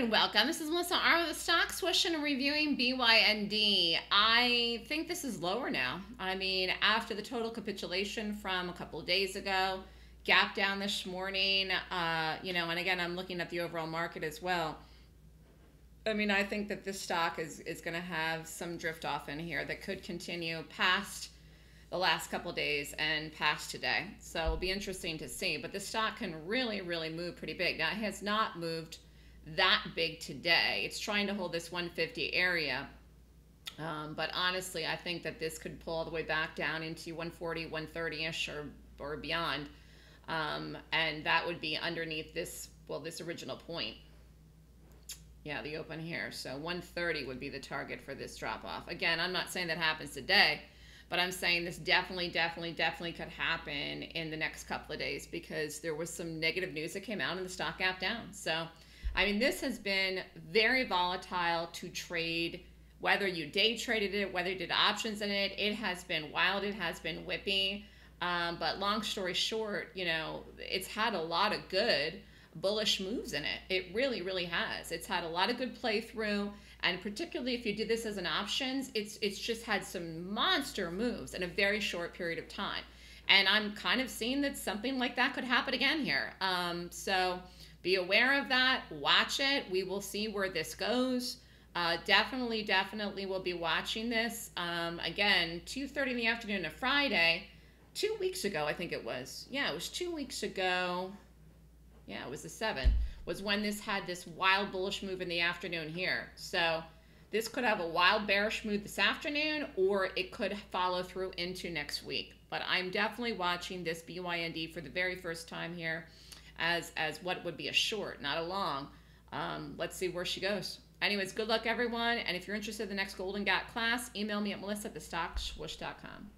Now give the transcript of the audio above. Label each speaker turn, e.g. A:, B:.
A: and welcome. This is Melissa Armo with the Stock Swoosh and reviewing BYND. I think this is lower now. I mean, after the total capitulation from a couple of days ago, gap down this morning, uh, you know, and again, I'm looking at the overall market as well. I mean, I think that this stock is, is going to have some drift off in here that could continue past the last couple days and past today. So it'll be interesting to see. But the stock can really, really move pretty big. Now, it has not moved that big today. It's trying to hold this 150 area. Um, but honestly, I think that this could pull all the way back down into 140, 130-ish or, or beyond. Um, and that would be underneath this, well, this original point. Yeah, the open here. So 130 would be the target for this drop off. Again, I'm not saying that happens today, but I'm saying this definitely, definitely, definitely could happen in the next couple of days because there was some negative news that came out and the stock gap down. So I mean, this has been very volatile to trade, whether you day traded it, whether you did options in it. It has been wild, it has been whippy. Um, but long story short, you know, it's had a lot of good bullish moves in it. It really, really has. It's had a lot of good playthrough, and particularly if you do this as an options, it's it's just had some monster moves in a very short period of time. And I'm kind of seeing that something like that could happen again here. Um, so be aware of that. Watch it. We will see where this goes. Uh, definitely, definitely will be watching this. Um, again, 2.30 in the afternoon of Friday, two weeks ago, I think it was. Yeah, it was two weeks ago. Yeah, it was the 7th, was when this had this wild bullish move in the afternoon here. So this could have a wild bearish move this afternoon, or it could follow through into next week. But I'm definitely watching this BYND for the very first time here as as what would be a short, not a long. Um, let's see where she goes. Anyways, good luck everyone. And if you're interested in the next Golden Gap class, email me at melissa at thestockswoosh.com.